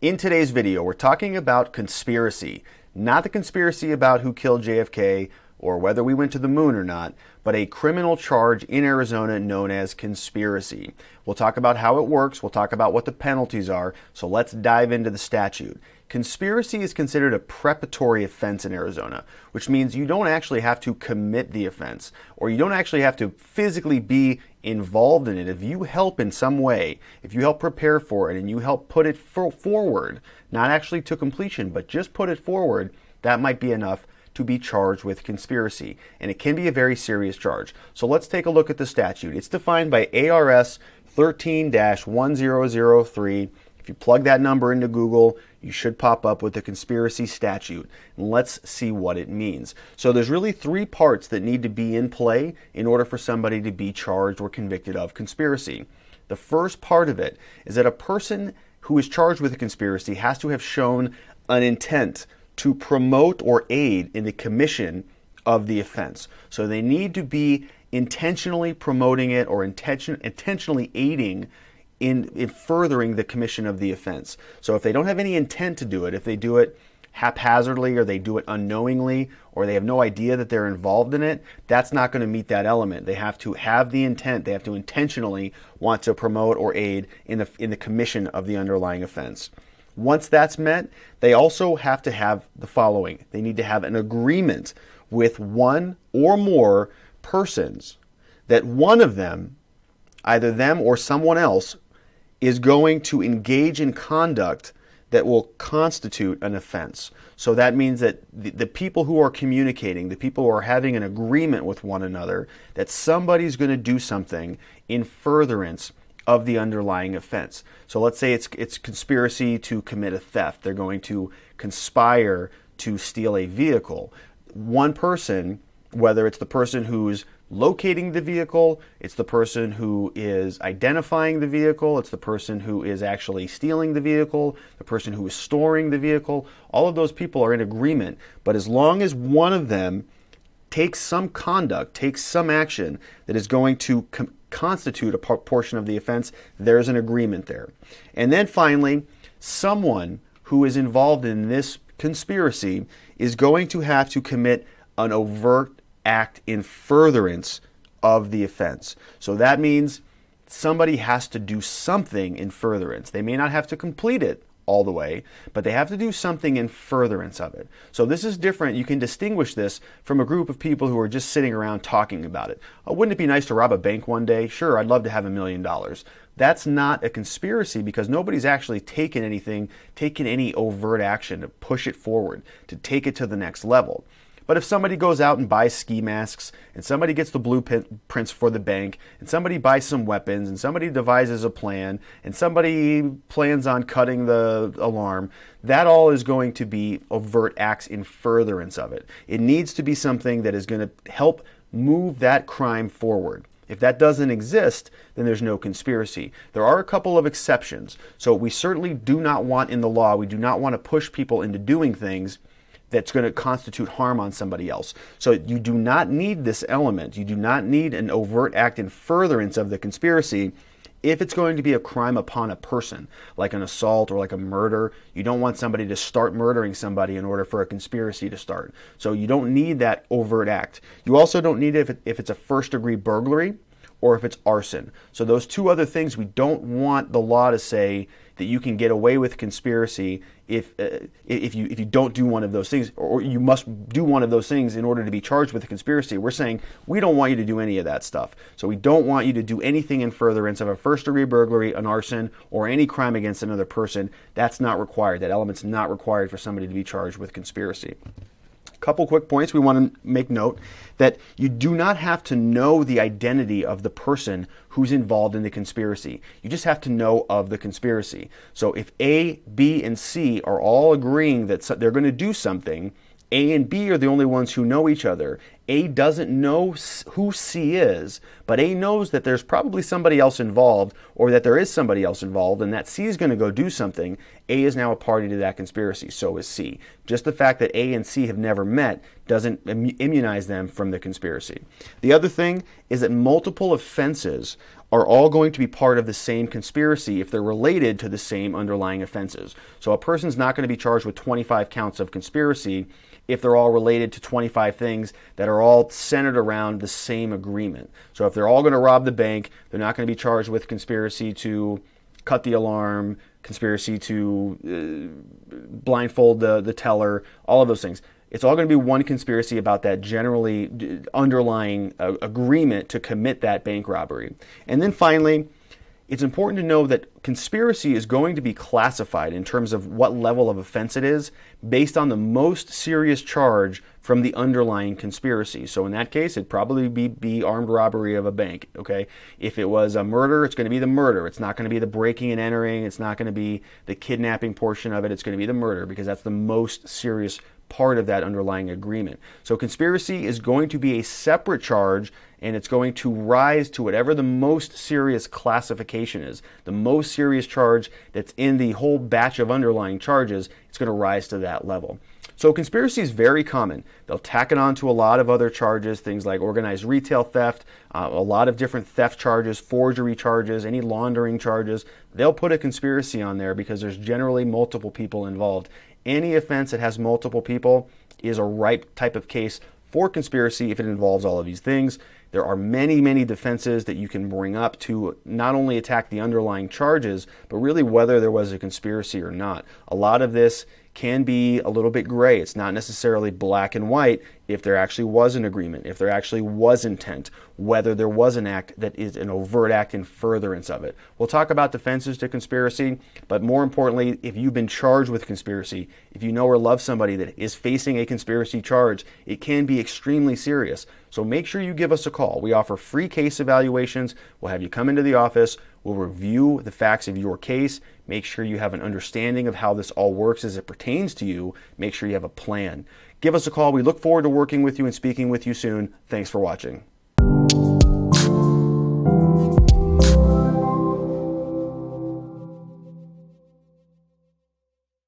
In today's video, we're talking about conspiracy, not the conspiracy about who killed JFK or whether we went to the moon or not, but a criminal charge in Arizona known as conspiracy. We'll talk about how it works, we'll talk about what the penalties are, so let's dive into the statute. Conspiracy is considered a preparatory offense in Arizona, which means you don't actually have to commit the offense, or you don't actually have to physically be involved in it. If you help in some way, if you help prepare for it and you help put it for forward, not actually to completion, but just put it forward, that might be enough to be charged with conspiracy. And it can be a very serious charge. So let's take a look at the statute. It's defined by ARS 13 1003 if you plug that number into Google, you should pop up with the conspiracy statute. And let's see what it means. So there's really three parts that need to be in play in order for somebody to be charged or convicted of conspiracy. The first part of it is that a person who is charged with a conspiracy has to have shown an intent to promote or aid in the commission of the offense. So they need to be intentionally promoting it or intention, intentionally aiding in, in furthering the commission of the offense. So if they don't have any intent to do it, if they do it haphazardly or they do it unknowingly or they have no idea that they're involved in it, that's not going to meet that element. They have to have the intent, they have to intentionally want to promote or aid in the, in the commission of the underlying offense. Once that's met, they also have to have the following they need to have an agreement with one or more persons that one of them, either them or someone else, is going to engage in conduct that will constitute an offense. So that means that the, the, people who are communicating, the people who are having an agreement with one another, that somebody's going to do something in furtherance of the underlying offense. So let's say it's it's conspiracy to commit a theft. They're going to conspire to steal a vehicle. One person, whether it's the person who's locating the vehicle, it's the person who is identifying the vehicle, it's the person who is actually stealing the vehicle, the person who is storing the vehicle. All of those people are in agreement. But as long as one of them takes some conduct, takes some action that is going to com- constitute a portion of the offense, there's an agreement there. And then finally, someone who is involved in this conspiracy is going to have to commit an overt act in furtherance of the offense. So that means somebody has to do something in furtherance. They may not have to complete it all the way, but they have to do something in furtherance of it. So this is different. You can distinguish this from a group of people who are just sitting around talking about it. Oh, wouldn't it be nice to rob a bank one day? Sure, I'd love to have a million dollars. That's not a conspiracy because nobody's actually taken anything, taken any overt action to push it forward, to take it to the next level. But if somebody goes out and buys ski masks, and somebody gets the blueprints for the bank, and somebody buys some weapons, and somebody devises a plan, and somebody plans on cutting the alarm, that all is going to be overt acts in furtherance of it. It needs to be something that is going to help move that crime forward. If that doesn't exist, then there's no conspiracy. There are a couple of exceptions. So we certainly do not want in the law, we do not want to push people into doing things that's going to constitute harm on somebody else. So you do not need this element. You do not need an overt act in furtherance of the conspiracy if it's going to be a crime upon a person, like an assault or like a murder, you don't want somebody to start murdering somebody in order for a conspiracy to start. So you don't need that overt act. You also don't need it if, it, if it's a first degree burglary or if it's arson. So those two other things we don't want the law to say that you can get away with conspiracy if uh, if you if you don't do one of those things or you must do one of those things in order to be charged with a conspiracy. We're saying we don't want you to do any of that stuff. So we don't want you to do anything in furtherance of a first degree burglary, an arson, or any crime against another person. That's not required. That element's not required for somebody to be charged with conspiracy couple quick points we want to make note that you do not have to know the identity of the person who's involved in the conspiracy. You just have to know of the conspiracy. So if A, B, and C are all agreeing that they're going to do something, a and B are the only ones who know each other. A doesn't know who C is, but A knows that there's probably somebody else involved or that there is somebody else involved and that C is going to go do something. A is now a party to that conspiracy, so is C. Just the fact that A and C have never met doesn't immunize them from the conspiracy. The other thing is that multiple offenses are all going to be part of the same conspiracy if they're related to the same underlying offenses. So a person's not going to be charged with 25 counts of conspiracy if they're all related to 25 things that are all centered around the same agreement. So if they're all going to rob the bank, they're not going to be charged with conspiracy to cut the alarm, conspiracy to uh, blindfold the, the teller, all of those things. It's all going to be one conspiracy about that generally underlying uh, agreement to commit that bank robbery. And then finally, it's important to know that conspiracy is going to be classified in terms of what level of offense it is based on the most serious charge from the underlying conspiracy. So in that case, it'd probably be, be armed robbery of a bank. Okay, if it was a murder, it's going to be the murder. It's not going to be the breaking and entering. It's not going to be the kidnapping portion of it. It's going to be the murder because that's the most serious part of that underlying agreement. So conspiracy is going to be a separate charge and it's going to rise to whatever the most serious classification is. The most serious charge that's in the whole batch of underlying charges, it's going to rise to that level. So conspiracy is very common. They'll tack it on to a lot of other charges, things like organized retail theft, uh, a lot of different theft charges, forgery charges, any laundering charges. They'll put a conspiracy on there because there's generally multiple people involved. Any offense that has multiple people is a ripe type of case for conspiracy if it involves all of these things. There are many, many defenses that you can bring up to not only attack the underlying charges, but really whether there was a conspiracy or not. A lot of this can be a little bit gray. It's not necessarily black and white if there actually was an agreement, if there actually was intent, whether there was an act that is an overt act in furtherance of it. We'll talk about defenses to conspiracy, but more importantly, if you've been charged with conspiracy, if you know or love somebody that is facing a conspiracy charge, it can be extremely serious. So make sure you give us a call. We offer free case evaluations. We'll have you come into the office. We'll review the facts of your case, make sure you have an understanding of how this all works as it pertains to you, make sure you have a plan. Give us a call. We look forward to working with you and speaking with you soon. Thanks for watching.